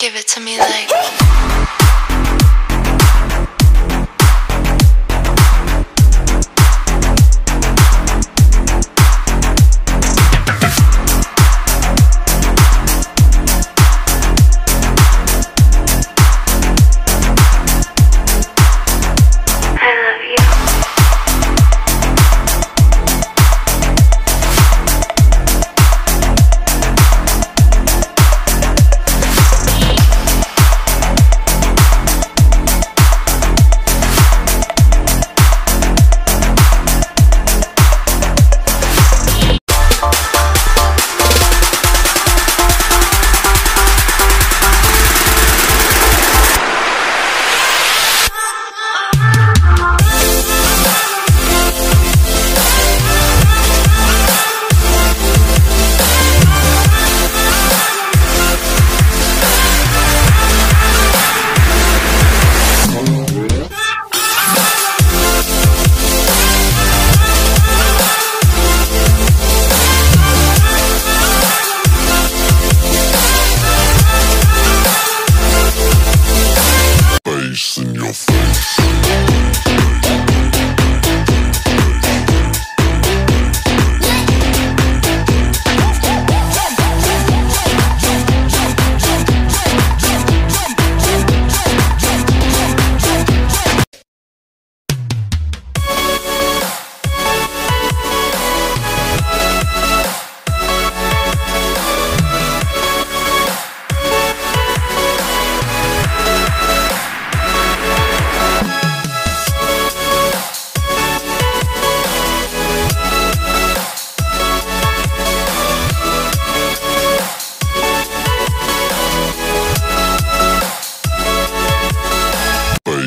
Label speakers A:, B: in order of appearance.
A: Give it to me like.
B: Face